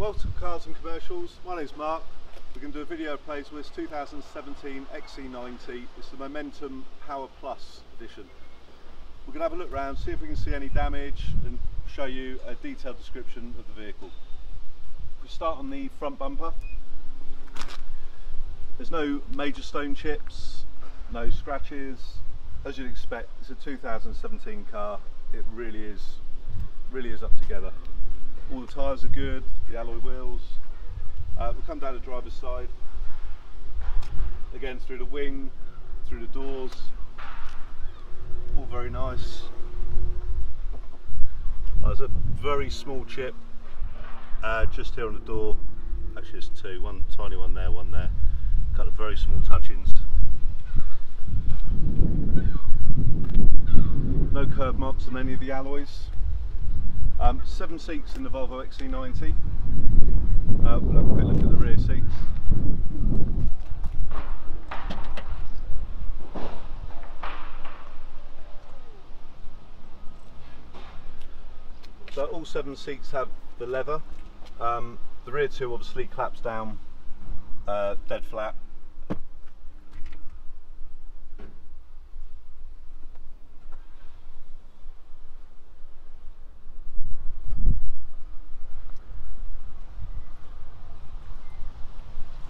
Welcome to Cars and Commercials. My name's Mark. We're going to do a video plays with 2017 XC90. It's the Momentum Power Plus edition. We're going to have a look around, see if we can see any damage and show you a detailed description of the vehicle. We start on the front bumper. There's no major stone chips, no scratches. As you'd expect, it's a 2017 car. It really is, really is up together. All the tyres are good, the alloy wheels. Uh, we'll come down the driver's side. Again, through the wing, through the doors. All very nice. There's a very small chip uh, just here on the door. Actually, there's two. One tiny one there, one there. A couple of very small touch-ins. No curb marks on any of the alloys. Um, seven seats in the Volvo XC90. Uh, we'll have a quick look at the rear seats. So all seven seats have the leather. Um, the rear two obviously claps down uh, dead flat.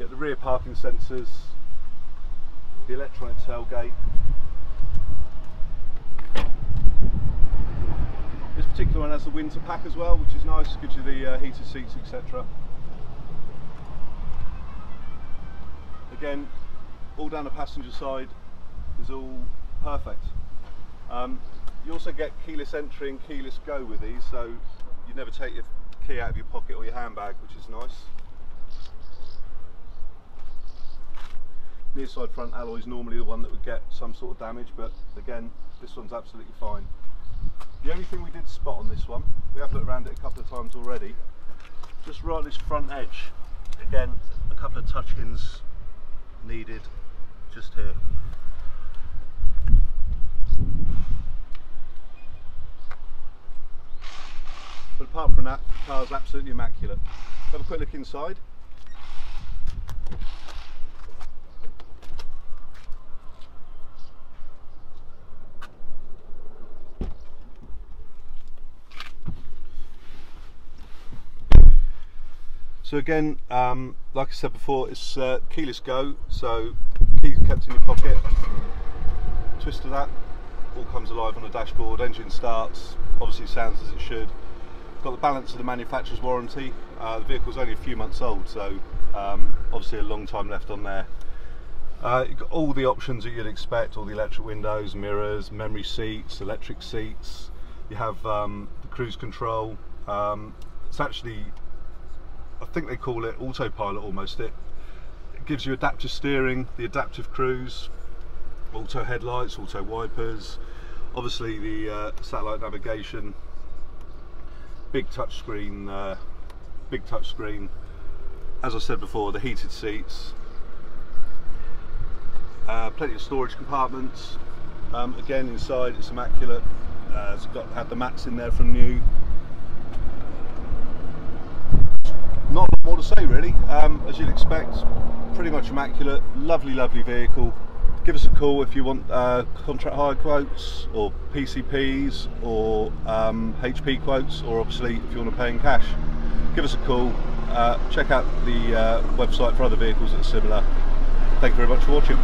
Get the rear parking sensors, the electronic tailgate. This particular one has the winter pack as well, which is nice, gives you the uh, heated seats, etc. Again, all down the passenger side is all perfect. Um, you also get keyless entry and keyless go with these, so you never take your key out of your pocket or your handbag, which is nice. Near side front alloy is normally the one that would get some sort of damage but again this one's absolutely fine. The only thing we did spot on this one we have looked around it a couple of times already just right this front edge again a couple of touch-ins needed just here. But apart from that the car's absolutely immaculate. Have a quick look inside So again, um, like I said before, it's uh, keyless go, so keys kept in your pocket, twist of that, all comes alive on the dashboard, engine starts, obviously sounds as it should. Got the balance of the manufacturer's warranty, uh, the vehicle's only a few months old, so um, obviously a long time left on there. Uh, you've got all the options that you'd expect, all the electric windows, mirrors, memory seats, electric seats. You have um, the cruise control. Um, it's actually I think they call it autopilot almost. It, it gives you adaptive steering, the adaptive cruise, auto headlights, auto wipers, obviously the uh, satellite navigation, big touchscreen, uh, big touchscreen. As I said before, the heated seats, uh, plenty of storage compartments. Um, again, inside it's immaculate. Uh, it's got had the mats in there from new. Um, as you'd expect pretty much immaculate lovely lovely vehicle. Give us a call if you want uh, contract hire quotes or PCPs or um, HP quotes or obviously if you want to pay in cash. Give us a call uh, check out the uh, website for other vehicles that are similar. Thank you very much for watching